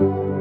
you.